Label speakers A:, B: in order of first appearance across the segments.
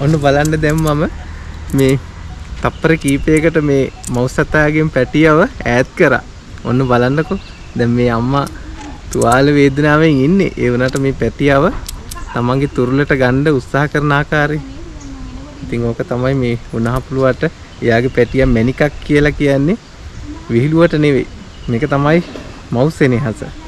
A: ඔන්න බලන්න දැන් මම මේ තප්පර කීපයකට මේ මෞසතාවගෙන් පැටියව ඈත් කරා. ඔන්න බලන්නකෝ. දැන් මේ අම්මා තුවාල වේදනාවෙන් ඉන්නේ. ඒ වුණාට මේ පැටියව තමන්ගේ තුරුලට ගන්න උත්සාහ කරන ආකාරය. ඉතින් ඕක තමයි මේ උණහපුලුවට එයාගේ පැටියා මැනිකක් කියලා කියන්නේ විහිළුවට නෙවෙයි. මේක තමයි මවුසෙනෙහස.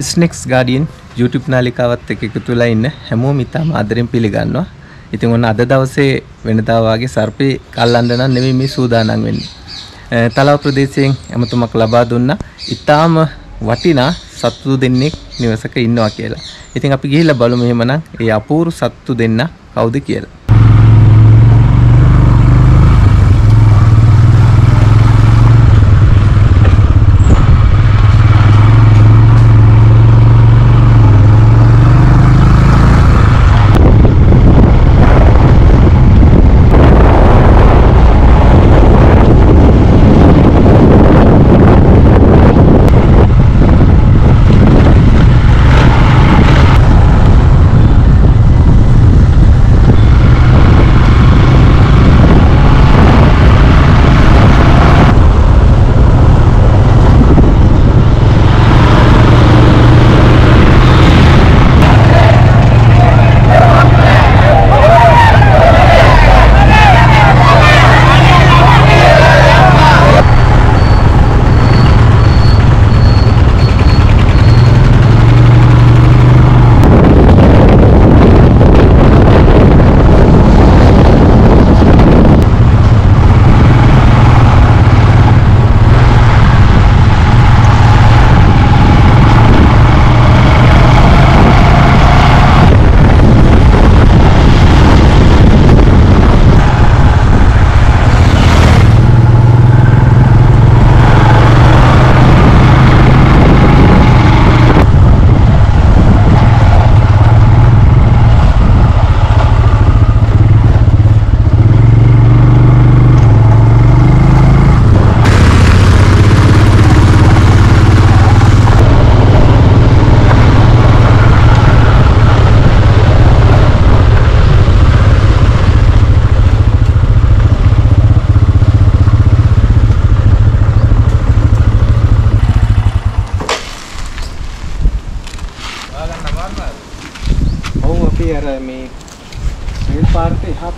A: ස්නෙක්ස් ගාඩියන් YouTube නාලිකාවත් එක්ක එකතු වෙලා ඉන්න හැමෝම ඉතාම ආදරෙන් පිළිගන්නවා. ඉතින් ඔන්න අද දවසේ වෙනදා වාගේ සර්පේ කල්ලන්න නම් නෙමෙයි මේ සූදානම් වෙන්නේ. තලාව ප්‍රදේශයෙන් ඇමතුමක් ලබා දුන්නා. ඉතාම වටිනා සත්තු දෙන්නෙක් නිවසක ඉන්නවා කියලා. ඉතින් අපි ගිහිල්ලා බලමු එහෙමනම් ඒ අපූර්ව සත්තු දෙන්න කවුද කියලා.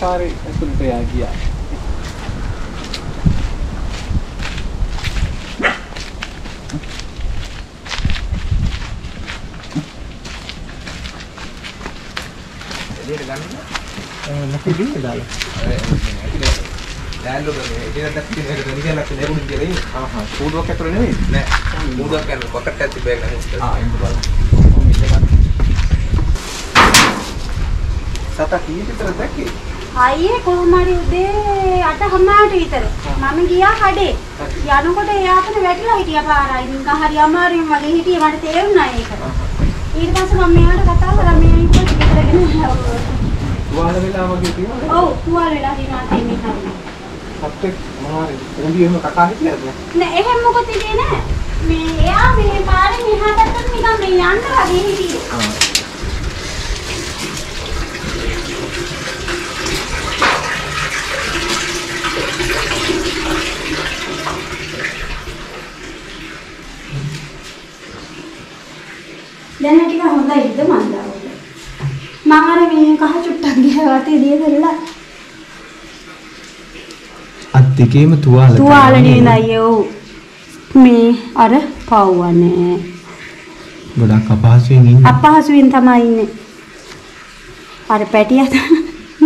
A: පාරේ ඇතුළට යා ගියා.
B: එළියට ගන්න
A: නැති දින්නේ දාලා.
B: දැල්ලු කරේ ඉතින් දැක්ක නිකන් ලක්ෂ නෙබුණු කියලා ඉන්නේ
A: ආහා කූඩුවක් ඇතුළේ නෙමෙයි.
B: නෑ මූදක් කරන පොකට් එකක් තිබ්බේ නැහැ
A: ආ එන්න බලන්න. ගන්න. සතා කීයට විතර දැක්කේ?
C: අයියේ කොහොම හරි උදේ 8:00ට විතර. මම ගියා කඩේ යනකොට එයාපන වැටිලා හිටියා පාරයි. නිකන් හරි අමාරුවෙන් වගේ හිටියේ. මට තේරුණා ඒක. ඊට පස්සේ මම මෙයාට කතා කරා. මෙයා ඉක්කොත් විතරගෙන
A: තුවාල වෙලා වගේ තියෙනවද?
C: ඔව් තුවාල වෙලා තියෙනවා තේමේ කරුණ
A: සත්‍යෙක් මොනවාරි උඹියෙම කකා හිටියද?
C: නෑ එහෙම මොකද ඉතියේ නෑ. මේ එයා මේ පාරේ මෙහා පැත්තට නිකන් මේ යන්න වගේ හිටියේ දැන් ටික හොඳයිද මන්දාවට මම අර මේ කහ චුට්ටක් ගියා වටේ දියදලා
A: අත් දෙකේම තුවාල.
C: තුවාල නේද අයියෝ මේ අර පව්වනේ
A: ගොඩක් අපහසුයෙන් ඉන්නේ.
C: අපහසුවෙන් තමයි ඉන්නේ අර පැටියත්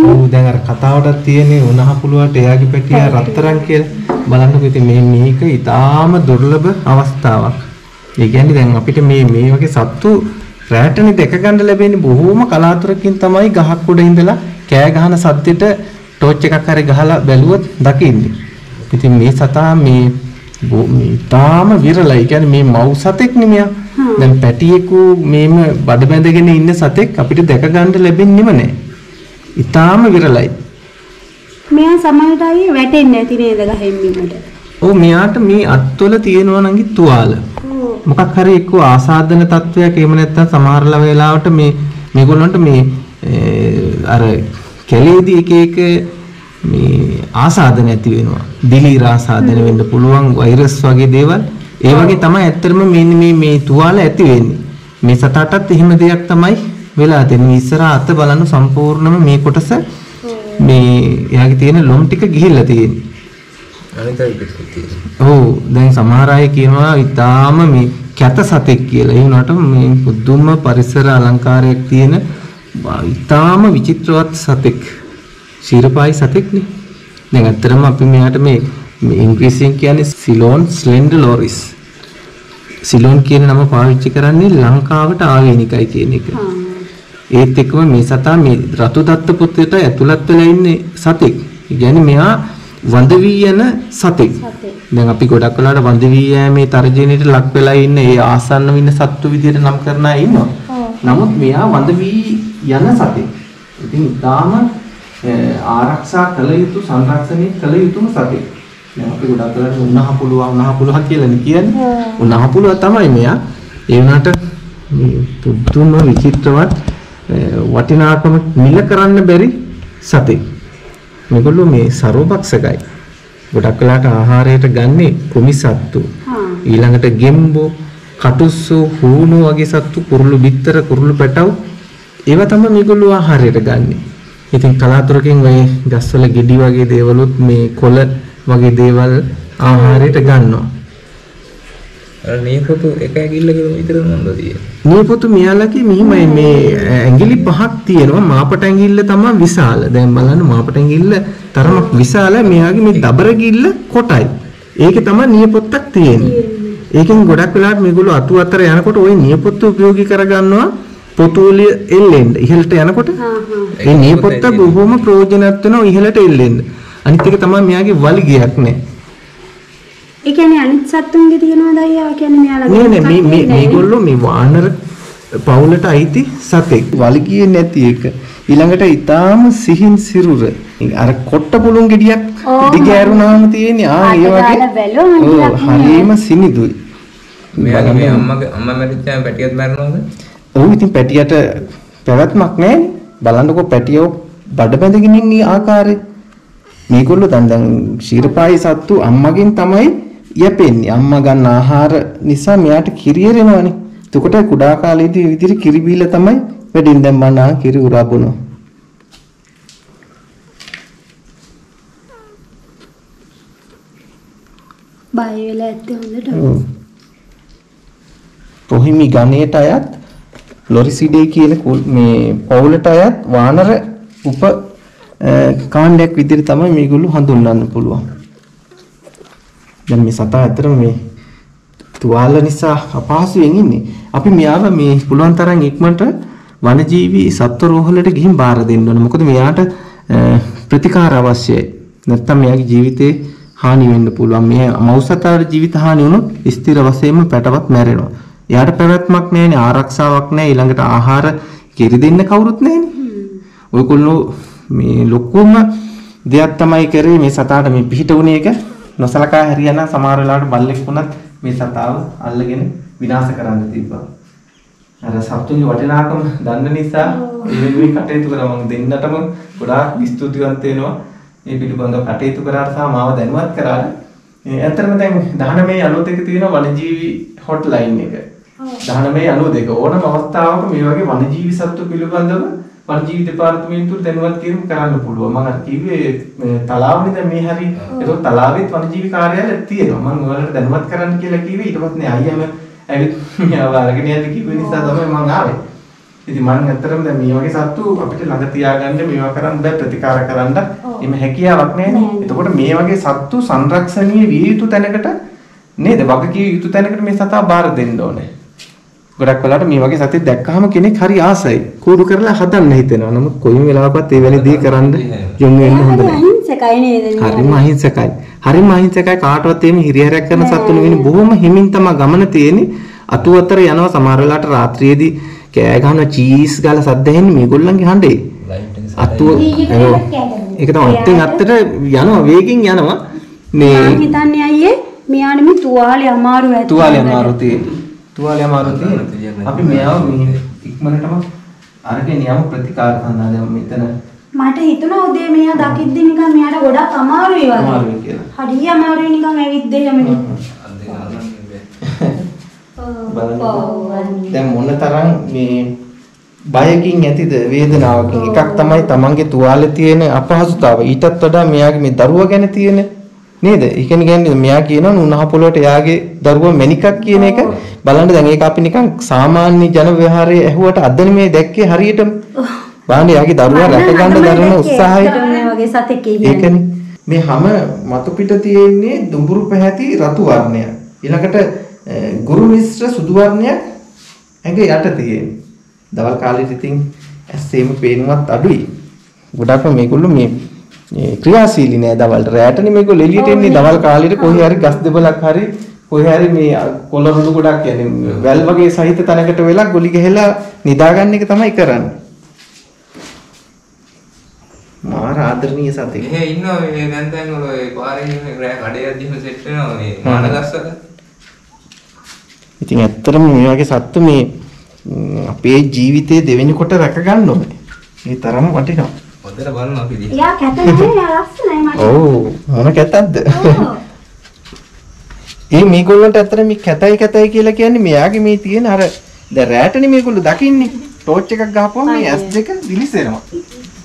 A: ඔව් දැන් අර කතාවටත් තියෙන්නේ උණහපුලුවට එයාගේ පැටියා රත්තරන් කියලා. බලන්නකෝ ඉතින් මේ මේක ඊටාම දුර්ලභ අවස්ථාවක්. ඒ කියන්නේ දැන් අපිට මේ මේ වගේ සත්තු රැටනේ දැක ගන්න ලැබෙන්නේ බොහෝම කලාතුරකින් තමයි ගහක් උඩ ඉඳලා කෑ ගහන සද්දෙට ටෝච් එකක් හරි ගහලා බැලුවොත් දකින්නේ. ඉතින් මේ සතා මේ මේ ඊටාම විරලයි. කියන්නේ මේ මව් සතෙක් නෙමෙයි. දැන් පැටියෙකු මේම බඩ බැඳගෙන ඉන්න සතෙක් අපිට දැක ගන්න ලැබෙන්නේම නැහැ. ඊටාම විරලයි.
C: මෙයා සමහරට අයියේ වැටෙන්නේ නැති නේද ගහෙන් බිමට
A: ඔව් මෙයාට මේ අත්වල තියෙනවා නම් තුවාල.
C: ඔව්
A: මොකක් හරි එක්ක ආසාදන තත්වයක් එහෙම නැත්නම් සමහරලා වෙලාවට මේ මේගොල්ලන්ට මේ අර කැලේදී එක එක මේ ආසාදන ඇති වෙනවා. දිලීර ආසාදන වෙන්න පුළුවන් වෛරස් වගේ දේවල්. ඒ වගේ තමයි ඇත්තටම මේ මේ මේ තුවාල ඇති වෙන්නේ. මේ සතාටත් එහෙම දෙයක් තමයි වෙලා තියෙන්නේ. ඉස්සර අත බලන්න සම්පූර්ණම මේ කොටස මේ එයාගේ තියෙන ලොම් ටික ගිහිල්ලා තියෙන්නේ. ඔව් දැන් සමහර අය කියනවා ඊටාම මේ කැත සතෙක් කියලා. ඒ වුණාට මේ පුදුම පරිසර අලංකාරයක් තියෙන ඊටාම විචිත්‍රවත් සතෙක්. ශීරපායි සතෙක්නේ. දැන් ඇත්තටම අපි මෙයාට මේ මේ ඉංග්‍රීසියෙන් කියන්නේ සිලෝන් ස්ලෙන්ඩලෝරිස්. සිලෝන් කියන නම පාවිච්චි කරන්නේ ලංකාවට ආවේනිකයි කියන එක. ඒත් එක්කම මේ සතා මේ රතු දත්ත පුත්‍රයට ඇතුළත් වෙලා ඉන්නේ සතෙක්. ඒ කියන්නේ මෙයා වඳ වී යන සතෙක්. දැන් අපි ගොඩක් වෙලාවට වඳ වී යෑමේ තර්ජනයට ලක් වෙලා ඉන්න ඒ ආසන්න වින්න සත්තු විදියට නම් කරන අය ඉන්නවා. නමුත් මෙයා වඳ වී යන සතෙක්. ඉතින් ඊටාම ආරක්ෂා කළ යුතු සංරක්ෂණය කළ යුතුම සතෙක්. දැන් අපි ගොඩක් වෙලාවට උන්නහ පුළුවන් උන්නහ පුළුවන් කියලානේ කියන්නේ. උන්නහ පුළුවන් තමයි මෙයා. ඒ වුණාට මේ පුදුම විචිත්‍රවත් වටිනාකම මිල කරන්න බැරි සතෙක්. මේගොල්ලෝ මේ සරෝපක්ෂකයි. ගොඩක් වෙලාට ආහාරයට ගන්නේ කුමි සත්තු. ඊළඟට ගෙම්බෝ, කටුස්සු, හූණු වගේ සත්තු, කුරුළු බිත්තර, කුරුළු පැටව් ඒවා තමයි මේගොල්ලෝ ආහාරයට ගන්නේ. ඉතින් කලාතුරකින් ඔය ගස්වල ගෙඩි වගේ දේවලුත් මේ කොළ වගේ දේවල් ආහාරයට ගන්නවා.
B: නියපොතු එක ඇගිල්ලක විතර නන්ද තියෙන්නේ.
A: නියපොතු මෙයාලගේ මෙහිමයි මේ ඇඟිලි පහක් තියෙනවා මාපට ඇඟිල්ල තමයි විශාල. දැන් බලන්න මාපට ඇඟිල්ල තරමක් විශාල මෙයාගේ මේ දබර ගිල්ල කොටයි. ඒකේ තමයි නියපොත්තක් තියෙන්නේ. ඒකෙන් ගොඩක් වෙලාවට මේගොල්ලෝ අතු අතර යනකොට ওই නියපොත්ත උපයෝගී කරගන්නවා පොතුලිය එල්ලෙන්න ඉහළට යනකොට ඒ නියපොත්ත බොහොම ප්‍රයෝජනවත් වෙනවා ඉහළට එල්ලෙන්න. අනිත් එක තමයි මෙයාගේ වලිගයක් නෑ.
C: ඒ කියන්නේ අනිත් සත්තුන්ගේ තියෙනවද අයියා? ඒ කියන්නේ මෙයාලා
A: නෑ නෑ මේ මේ මේගොල්ලෝ මේ වානර පවුලට අයිති සතෙක්. වලිගියේ නැති එක. ඊළඟට ඊටාම සිහින් සිරුර. අර කොට්ට පුළුන් ගෙඩියක් දිග ඇරුණාම තියෙන්නේ ආ ඒ වගේ. ඔව් හරීම සිනිදුයි.
B: මෙයාගේ මේ අම්මගේ අම්මා මැරිච්චාම පැටියත් මැරෙනවද?
A: ඔව් ඉතින් පැටියට පැවැත්මක් නැහැනේ. බලන්නකෝ පැටියෝ බඩ බැඳගෙන ඉන්න ආකාරය. මේගොල්ලෝ දැන් දැන් ශීරපායි සත්තු අම්මගෙන් තමයි යැපෙන්නේ. අම්මා ගන්න ආහාර නිසා මෙයාට කිරියරෙනවනේ. එතකොට කුඩා කාලේදී විදිහට කිරි බීලා තමයි වැඩින් දැන් මනා කිරි උරා බොනවා.
C: බය වෙලා ඇත්තේ හොඳට.
A: ඔව්. රොහිමි ගණයට අයත් ලොරිසිඩේ කියන මේ පවුලට අයත් වානර උප කාණ්ඩයක් විදිහට තමයි මේගොල්ලෝ හඳුන්වන්න පුළුවන්. දැන් මේ සතා ඇත්තටම මේ තුවාල නිසා අපහසුයෙන් ඉන්නේ. අපි මෙයාව මේ පුළුවන් තරම් ඉක්මනට වනජීවි සත්ව රෝහලට ගිහින් බාර දෙන්න ඕනේ. මොකද මෙයාට ප්‍රතිකාර අවශ්‍යයි. නැත්තම් මෙයාගේ ජීවිතේ හානි වෙන්න පුළුවන්. මේ මව්සතාට ජීවිත හානි වුණොත් ස්ථිර වශයෙන්ම පැටවත් මැරෙනවා. එයාට පැවැත්මක් නැහැනේ ආරක්ෂාවක් නැහැ ඊළඟට ආහාර කිරි දෙන්න කවුරුත් නැහැනේ. ඔයගොල්ලෝ මේ ලොකුම දෙයක් තමයි කරේ මේ සතාට මේ පිහිට වුණේ එක නොසලකා හැරියන සමහර වෙලාවට බල්ලෙක් වුණත් මේ සතාව අල්ලගෙන විනාශ කරන්න තිබ්බා. අර සතුන්ගේ වටිනාකම දන්න නිසා වෙනුවෙන් කටයුතු කරා මම දෙන්නටම ගොඩාක් ස්තුතිවන්ත වෙනවා. මේ පිළිබඳව කටයුතු කරාට සහ මාව දැනුවත් කරාට. ඇත්තටම දැන් 19 අලුත් එක තියෙනවා වනජීවි හොට්ලයින් එක. 19 92 ඕනම අවස්ථාවක මේ වගේ වනජීවි සත්තු පිළිබඳව වනජීවි දෙපාර්තමේන්තුවට දැනුවත් කිරීම කරන්න පුළුවන්. මම අර කිව්වේ තලාවනේ දැන් මේ හරි ඒක තලාවෙත් වනජීවි කාර්යාලයක් තියෙනවා. මම ඔයාලට දැනුවත් කරන්න කියලා කිව්වේ ඊට පස්සේ අයියම ඇවිත් මෙයාව අරගෙන යන්න කිව්ව නිසා තමයි මම ආවේ. ඉතින් මම ඇත්තටම දැන් මේ වගේ සත්තු අපිට ළඟ තියාගන්න මේවා කරන්න බෑ ප්‍රතිකාර කරන්න එimhe හැකියාවක් නැහැ. එතකොට මේ වගේ සත්තු සංරක්ෂණීය විය යුතු තැනකට නේද? වගකිය යුතු තැනකට මේ සතා බාර දෙන්න ඕනේ. ගොඩක් වෙලාවට මේ වගේ සතෙක් දැක්කහම කෙනෙක් හරි ආසයි. කූඩු කරලා හදන්න හිතෙනවා. නමුත් කොයිම වෙලාවකත් ඒ වැනි දේ කරන්න යොමු වෙන්න හොඳ නැහැ.
C: අහිංසකයි නේද?
A: හරිම අහිංසකයි. හරිම අහිංසකයි කාටවත් එහෙම හිරිහැරයක් කරන සත්තු නෙවෙයි බොහොම හිමින් තමයි ගමන තියෙන්නේ. අතු අතර යනවා සමහර වෙලාවට රාත්‍රියේදී කෑ ගහන චීස් ගාලා සද්ද ඇහෙන්නේ මේගොල්ලන්ගේ හඬේ. අතු. ඒක තමයි අත්ෙන් අත්තට යනවා වේගෙන් යනවා. මේ
C: හිතන්නේ අයියේ මෙයාට මේ තුවාලේ අමාරු ඇති.
A: තුවාලේ අමාරු තියෙන්නේ. තුවාලේ අමාරු තියෙන. අපි මෙයාව ඉක්මනටම අරගෙන යමු ප්‍රතිකාර සඳහා දැන් මෙතන
C: මට හිතුණා උදේ මෙයා දකිද්දි නිකන් මෙයාට ගොඩක් අමාරුයි වගේ.
A: අමාරුයි කියලා.
C: හරිය අමාරුයි නිකන් ඇවිත්.
A: බලන්න. දැන් මොන තරම් මේ බයකින් ඇතිද වේදනාවකින් එකක් තමයි තමන්ගේ තුවාලේ තියෙන අපහසුතාව ඊටත් වඩා මෙයාගේ මේ දරුවා ගැන තියෙන නේද? ඒ කියන්නේ මෙයා කියනවා උණහ පොළොවට එයාගේ දරුවා මැනිකක් කියන එක බලන්න දැන් ඒක අපි නිකන් සාමාන්‍ය ජන ව්‍යවහාරයේ ඇහුවට අදනේ මේ දැක්කේ හරියටම. බලන්න එයාගේ දරුවා රැක ගන්න දරන උත්සාහය.
C: වගේ සතෙක්.
A: ඒකනේ මේ හැම මතු පිට තියෙන්නේ දුඹුරු පැහැති රතු වර්ණය. ඊළඟට ගුරු මිශ්‍ර සුදු වර්ණයක් ඇඟ යට තියෙන්නේ. දවල් කාලෙට ඉතින් ඇස්සේම පේනවත් අඩුයි. ගොඩක්ම මේගොල්ලෝ මේ ක්‍රියාශීලී නෑ දවල්ට. රැටනේ මේගොල්ලෝ එළියට එන්නේ දවල් කාලෙට කොහේ හරි ගස් දෙබලක් හරි කොහේ හරි මේ කොළරොඩු ගොඩක් කියන්නේ වැල් වගේ සහිත තැනකට වෙලා ගොලි ගහලා නිදාගන්න එක තමයි කරන්නේ. මාර ආදරණීය සතෙක්.
B: එහෙ ඉන්නවා මේ දැන් දැන් වල ඒ පාරේ ඉන්න රෑ කඩේ අදින්න සෙට් වෙනවා මේ මානගස්සල.
A: ඉතින් ඇත්තටම මේ වගේ සත්තු මේ අපේ ජීවිතයේ දෙවෙනි කොට රැක ගන්න ඕනේ. මේ තරම් වටිනවා.
B: හොඳට බලන්න අපි දිහා.
C: එයා කැත නැහැ එයා ලස්සනයි මට.
A: ඔව් මොන කැතක්ද?
C: ඔව්.
A: ඒ මේගොල්ලන්ට ඇත්තට මේ කැතයි කැතයි කියලා කියන්නේ මෙයාගේ මේ තියෙන අර දැන් රැටනේ මේගොල්ලෝ දකින්නේ. ටෝච් එකක් ගහපුවම මේ ඇස් දෙක දිලිසෙනවා.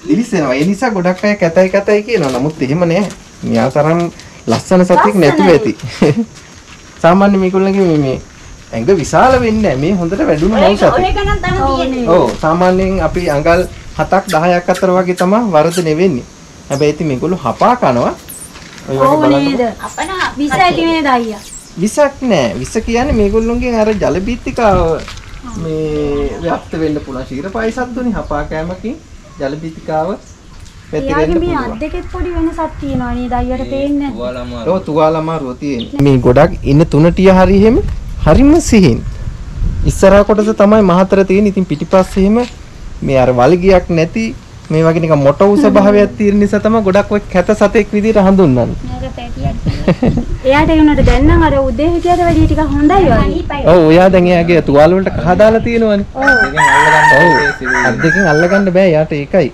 A: දිලිසෙනවා. ඒ නිසා ගොඩක් අය කැතයි කැතයි කියනවා. නමුත් එහෙම නෑ. මෙයා තරම් ලස්සන සතෙක් නැතුව ඇති. සාමාන්‍ය මේගොල්ලන්ගේ මේ මේ ඇඟ විශාල වෙන්නේ. මේ හොඳට වැඩුණු මව් සතෙක්. ඔව් සාමාන්‍යයෙන් අපි අඟල් 7ක් 10ක් අතර වගේ තමයි වර්ධනය වෙන්නේ. හැබැයි ඉතින් මේගොල්ලෝ හපා කනවා. ඔය වගේ
C: ඔව්
A: බලන්න.
C: නේද? අපන විස ඇති නේද අයියා?
A: විසක් නෑ. විස කියන්නේ මේගොල්ලොන්ගෙන් අර ජල බීතිකාව මේ ව්‍යාප්ත වෙන්න පුළුවන්. ශීරපායි සත්තුනේ හපා කෑමකින් ජල බීතිකාව පැතිරෙන්න
C: එයාගේ මේ අත්
A: පුළුවන්.
C: දෙකෙත් පොඩි වෙනසක් තියෙනවා නේද අයියට පේන්නේ?
B: තුවාලම
A: ඔව් තුවාලමාරුව තියෙන්නේ. මේ ගොඩක් ඉන්න තුනටිය හරි එහෙම හරිම සිහින්. ඉස්සරහා කොටස තමයි මහතර තියෙන්නේ. ඉතින් පිටිපස්සේ එහෙම මේ අර වල්ගියක් නැති මේ වගේ නිකන් මොට උස භාවයක් තියෙන නිසා තමයි ගොඩක් ඔය කැත සතෙක් විදිහට හඳුන්වන්නේ.
C: එයාට උනට දැන් නම් අර උදේ හිටියට වැඩිය ටිකක් හොඳයි වගේ.
A: ඔව් ඔයා දැන් එයාගේ තුවාල වලට කහ දාලා තියෙනවනේ. ඔව්. දෙකෙන් අල්ලගන්න බෑ යාට ඒකයි.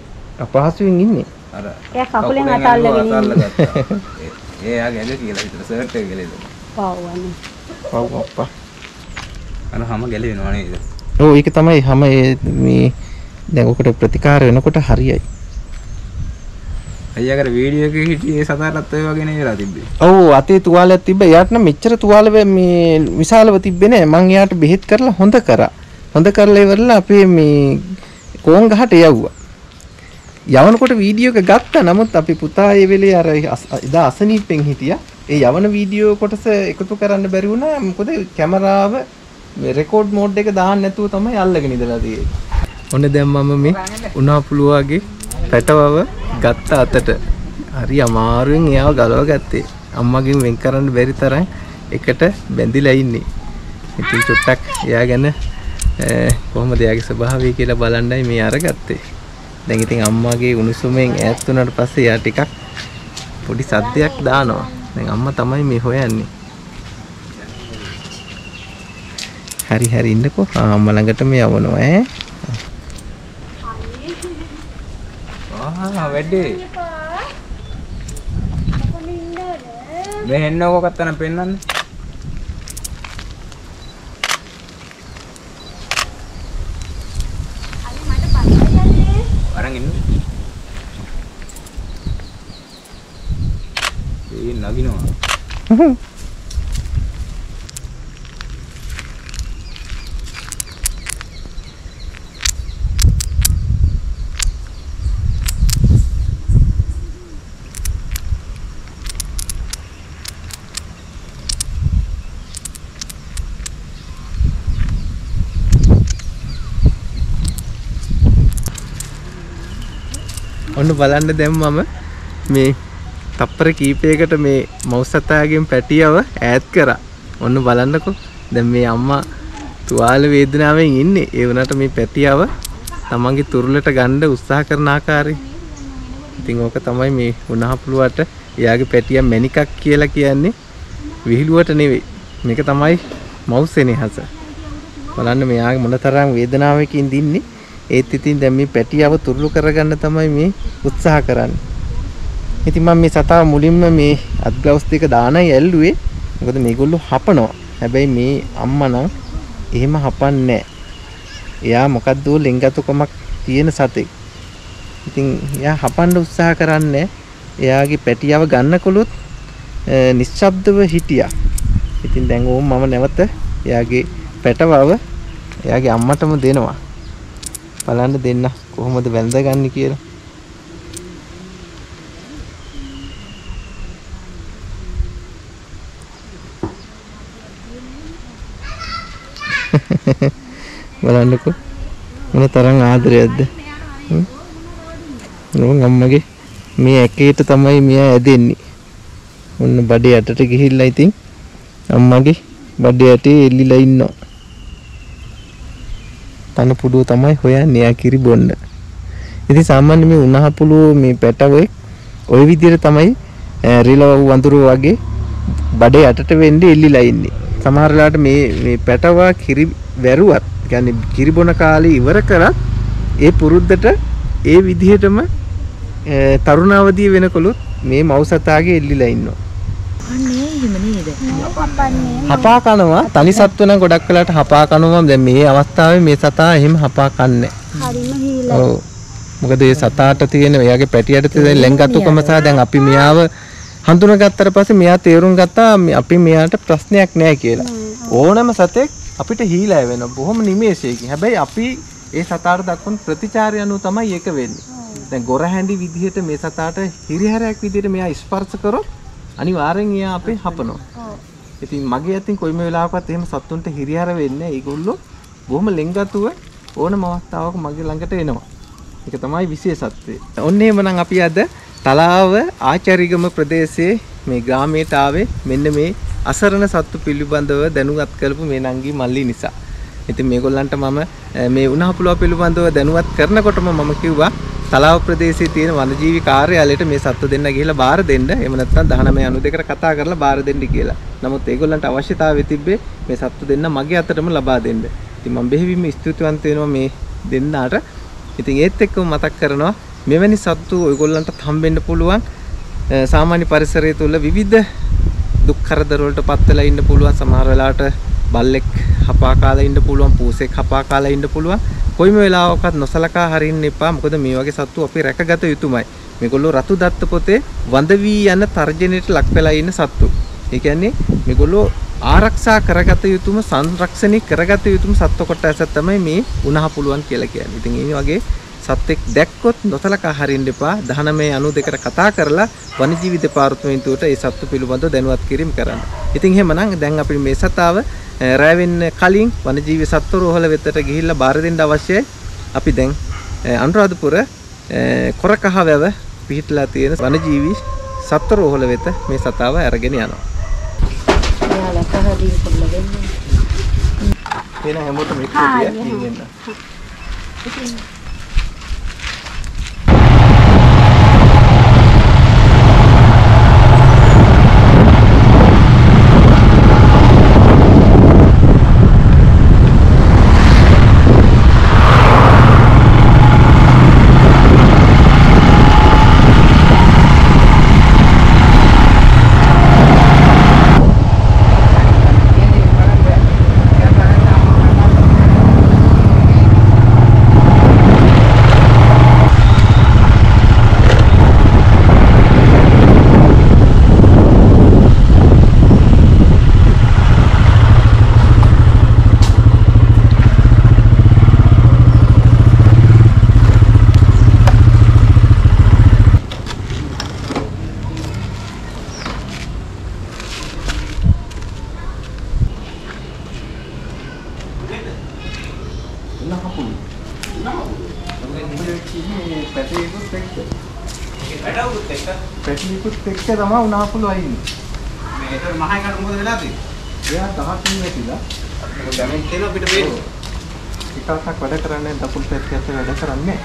A: අපහසුවෙන් ඉන්නේ.
B: අර
C: එයා කකුලෙන් අත අල්ලගෙන ඉන්නේ.
B: යාගේ ඇඟ කියලා හිතලා සර්ට් එක ගලේද.
C: පව්වනේ.
A: ඔව් අප්පා.
B: අර හැම ගැලවෙනවා නේද?
A: ඔව් ඒක තමයි හැම මේ දැන් ඔකට ප්‍රතිකාර වෙනකොට හරියයි.
B: අයියාගේ වීඩියෝ එකේ හිටියේ සතාටත් ඔය වගේ නේ වෙලා තිබ්බේ.
A: ඔව් අතේ තුවාලයක් තිබ්බ. එයාට නම් මෙච්චර තුවාල මේ විශාලව තිබ්බේ නෑ. මං එයාට බෙහෙත් කරලා හොඳ කරා. හොඳ කරලා ඉවරලා අපේ මේ කෝන් ගහට යවුවා. යවනකොට වීඩියෝ එක ගත්තා. නමුත් අපි පුතා ඒ වෙලේ අර එදා අසනීපෙන් හිටියා. ඒ යවන වීඩියෝ කොටස එකතු කරන්න බැරි වුණා. මොකද කැමරාව රෙකෝඩ් මෝඩ් එක දාන්න නැතුව තමයි අල්ලගෙන ඉඳලා තියෙන්නේ. ඔන්න දැන් මම මේ උණා පුළුවගේ පැටවව ගත්ත අතට හරි අමාරුවෙන් එයාව ගලව ගත්තේ. අම්මගෙන් වෙන් කරන්න බැරි තරම් එකට බැඳිලා ඉන්නේ. ඉතින් චුට්ටක් එයා ගැන ඈ, කොහොමද එයාගේ ස්වභාවය කියලා බලන්නයි මේ අරගත්තේ. දැන් ඉතින් අම්මාගේ උණුසුමෙන් ඈත් වුණාට පස්සේ එයා ටිකක් පොඩි සද්දයක් දානවා. දැන් අම්මා තමයි මේ හොයන්නේ. හරි හරි ඉන්නකෝ. ආ, අම්මා ළඟටම යවනවා ඈ.
B: ආ වැඩේ. මේ හෙන්නකො කත්තන පෙන්නන්න. අරන් ඉන්න. ඒ නගිනවා.
A: ඔන්න බලන්න දැන් මම මේ තප්පර කීපයකට මේ මෞසතාවගෙන් පැටියව ඈත් කරා. ඔන්න බලන්නකෝ. දැන් මේ අම්මා තුවාල වේදනාවෙන් ඉන්නේ. ඒ වුණාට මේ පැටියව තමන්ගේ තුරුලට ගන්න උත්සාහ කරන ආකාරය. ඉතින් ඕක තමයි මේ උණහපුලුවට එයාගේ පැටිය මැනිකක් කියලා කියන්නේ විහිළුවට නෙවෙයි. මේක තමයි මව් සෙනෙහස. බලන්න මෙයාගේ මොනතරම් වේදනාවකින් දින්නේ. ඒත් ඉතින් දැන් මේ පැටියව තුරුළු කරගන්න තමයි මේ උත්සාහ කරන්නේ. ඉතින් මම මේ සතාව මුලින්ම මේ අත් ග්ලව්ස් දෙක දානයි ඇල්ලුවේ. මොකද මේගොල්ලෝ හපනවා. හැබැයි මේ අම්මා නම් එහෙම හපන්නේ නැහැ. එයා මොකද්ද ලෙන්ගතුකමක් තියෙන සතෙක්. ඉතින් එයා හපන්න උත්සාහ කරන්නේ එයාගේ පැටියව ගන්නකොලොත් නිශ්ශබ්දව හිටියා. ඉතින් දැන් ඕම් මම නැවත එයාගේ පැටවව එයාගේ අම්මටම දෙනවා. බලන්න දෙන්න. කොහොමද වැළඳගන්නේ කියලා. බලන්නකෝ. මොන තරම් ආදරයක්ද? නෝන් අම්මගේ මේ ඇකේට තමයි මෙයා ඇදෙන්නේ. ඔන්න බඩේ යටට ගිහිල්ලා ඉතින් අම්මගේ බඩේ යටේ එල්ලිලා ඉන්නවා. තන පුඩුව තමයි හොයන්නේ එයා කිරි බොන්න ඉතින් සාමාන්‍ය මේ උණහපුළුව මේ පැටවෙක් ওই විදිහට තමයි රිලව වඳුරු වගේ බඩේ යටට වෙන්නේ එල්ලිලා ඉන්නේ සමහර වෙලාවට මේ මේ පැටවා කිරි වැරුවත් කියන්නේ කිරි බොන කාලේ ඉවර කරත් ඒ පුරුද්දට ඒ විදිහටම තරුණාවදී වෙනකොලොත් මේ මව්සතාගේ එල්ලිලා ඉන්නවා.
D: අනේ එහෙම නේද?
A: හපා කනවා තනි සත්ව නම් ගොඩක් වෙලාට හපා කනවා දැන් මේ අවස්ථාවේ මේ සතා එහෙම හපා කන්නේ.
C: හරිම හීලා
A: ඔව්. මොකද ඒ සතාට තියෙන එයාගේ පැටියට තියෙන ලෙන්ගතුකම සහ දැන් අපි මෙයාව හඳුනාගත්තට පස්සේ මෙයා තේරුම් ගත්තා මේ- අපි මෙයාට ප්‍රශ්නයක් නැහැ කියලා. ඕනම සතෙක් අපිට හීලා වෙනවා බොහොම නිමේෂයකින්. හැබැයි අපි ඒ සතාට දක්වන ප්‍රතිචාරය අනුව තමයි ඒක වෙන්නේ. දැන් ගොරහැඳි විදිහට මේ සතාට හිරිහැරයක් විදිහට මෙයා ස්පර්ශ කරොත් අනිවාර්යෙන් එයා අපේ හපනවා. ඉතින් මගේ අතින් කොයිම වෙලාවකවත් එහෙම සතුන්ට හිරිහැර වෙන්නේ. ඒගොල්ලෝ බොහොම ලෙන්ගතුව ඕනම අවස්ථාවක මගේ ළඟට එනවා. ඒක තමයි විශේෂත්වය. ඔන්න එහෙමනම් අපි අද තලාව ආචාරිගම ප්‍රදේශයේ මේ ග්‍රාමයට ආවේ මෙන්න මේ අසරණ සත්තු පිළිබඳව දැනුවත් කරපු මේ නංගි මල්ලි නිසා. ඉතින් මේගොල්ලන්ට මම මේ උණහපුලුව පිළිබඳව දැනුවත් කරනකොටම මම කිව්වා තලාව ප්‍රදේශයේ තියෙන වනජීවි කාර්යාලයට මේ සත්තු දෙන්න ගිහිල්ලා බාර දෙන්න. එහෙම නැත්නම් 1992කට කතා කරලා බාර දෙන්න කියලා. නමුත් ඒගොල්ලන්ට අවශ්‍යතාවය තිබ්බේ මේ සත්තු දෙන්න මගේ අතටම ලබා දෙන්න. ඉතින් මම බෙහෙවින්ම ස්තුතිවන්ත වෙනවා මේ දෙන්නාට. ඉතින් ඒත් එක්කම මතක් කරනවා මෙවැනි සත්තු ඔයගොල්ලන්ට හම්බෙන්න පුළුවන් අ, සාමාන්‍ය පරිසරය තුළ විවිධ දුක් කරදර වලට පත් වෙලා ඉන්න පුළුවන් සමහර වෙලාවට බල්ලෙක් හපා කාලා ඉන්න පුළුවන් පූසෙක් හපා කාලා ඉන්න පුළුවන්. කොයිම වෙලාවකත් නොසලකා හරින්න එපා. මොකද මේ වගේ සත්තු අපි රැකගත යුතුමයි. මේගොල්ලෝ රතු දත්ත පොතේ වඳ වී යන තර්ජනයට ලක් වෙලා ඉන්න සත්තු. ඒ කියන්නේ මේගොල්ලෝ ආරක්ෂා කරගත යුතුම සංරක්ෂණය කරගත යුතුම සත්ව කොටස තමයි මේ උනහ පුළුවන් කියලා කියන්නේ. ඉතින් ඒ වගේ සත්වෙක් දැක්කොත් නොසලකා හරින්න එපා. 1992ට කතා කරලා වනජීවි දෙපාර්තමේන්තුවට ඒ සත්තු පිළිබඳව දැනුවත් කිරීම කරන්න. ඉතින් එහෙමනම් දැන් අපි මේ සතාව අ, රැ වෙන්න කලින් වනජීවි සත්තු රෝහල වෙතට ගිහිල්ලා බාර දෙන්න අවශ්‍යයි. අපි දැන් අනුරාධපුර අ, කොරකහවැව පිහිටලා තියෙන වනජීවි සත්තු රෝහල වෙත මේ සතාව අරගෙන යනවා.
D: එයාලා පැහැදිලි කරලා දෙන්නේ.
A: එන හැමෝටම එක්ක ගියා
C: ඊයේ.
A: කියන්න.
B: වැඩවුත් එක්ක
A: පැටියෙකුත් එක්ක තමයි උනාපුළු අයින්නේ.
B: මේ ඒතර මහා එකට මොකද වෙලා තියෙන්නේ?
A: එයා දහකින් වැටිලා
B: මොකද දැනුම් තියෙනවා අපිට පේන්නේ.
A: එකක්ක් වැඩ කරන්නේ දකුණු පැත්තට වැඩ කරන්නේ.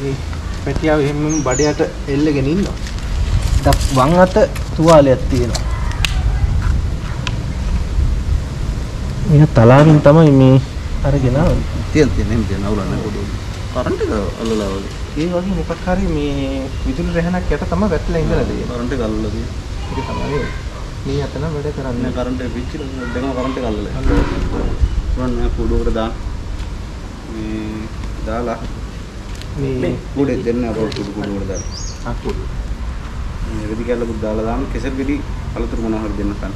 A: මේ පැටියාව එහෙමම බඩයට එල්ලගෙන ඉන්නවා. දක් වම් අත තුවාලයක් තියෙනවා. මෙයා තලාවින් තමයි මේ අරගෙන.
B: තියෙන තියෙන එහෙම තියෙන අවුලක් නැහැ පොඩි. කරන්ට් එක අල්ලලා වගේ.
A: ඒ වගේ මොකක් හරි මේ විදුලි රැහනක් යට තමයි වැටලා ඉඳලා තියෙන්නේ.
B: කරන්ට් එක අල්ලලා තියෙන.
A: ඒක තමයි. මේ අතන වැඩ කරන්නේ.
B: කරන්ට් එක පිච්චිලා දෙකම කරන්ට් එක අල්ලලා. උරන් මේ කුඩුවකට දාන්න. මේ දාලා
A: මේ
B: කුඩේ දෙන්න අපෝ කුඩු කුඩුවකට දාලා.
A: අකුරු.
B: මේ රෙදි කැල්ලකුත් දාලා දාන්න කෙසෙල් ගෙඩි පළතුරු මොනවා හරි දෙන්න කන්න.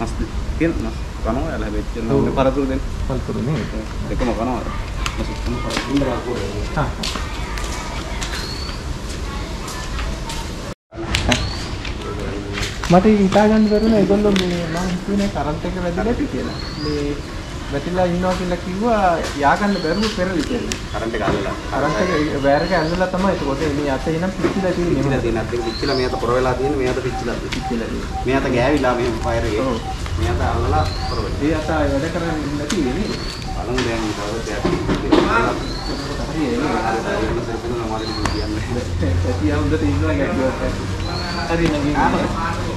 B: මස් තියෙන මස් කනවා යාලා හැබැයි දෙන්න ඕනේ පළතුරු දෙන්න.
A: පල්තුරු නේ.
B: දෙකම කනවා. මස් කනවා. ඉන්දරා කුඩේ.
A: හා. මට හිතා ගන්න බැරුණා ඒගොල්ලෝ මේ මම හිතුවේ කරන්ට් එක වැදිලා කියලා. මේ වැටිලා ඉන්නවා කියලා කිව්වා යා ගන්න බැරුව පෙරලි කියලා.
B: කරන්ට් එක අල්ලලා.
A: කරන්ට් එක වයර් එක ඇල්ලලා තමයි ඒකෝට මේ අතේ ඉනම් පිච්චිලා
B: පිච්චිලා
A: තියෙන්නේ.
B: තියෙන අත් පිච්චිලා මේ අත පොර වෙලා තියෙන මේ අත පිච්චිලා.
A: පිච්චිලා තියෙන්නේ.
B: මේ අත ගෑවිලා මේ ෆයර් එකේ.
A: ඔව්.
B: මේ අත අල්ලලා පොර වෙලා.
A: ඒ අත වැඩ කරන්නේ නැති නේද?
B: බලමු දැන් තව දෙයක්.
A: හරි ඒ
B: හරි සරපින මාළි කියන්නේ.
A: පැටියා හොඳට ඉන්නවා ගැටුවක්. හරි නගින්න.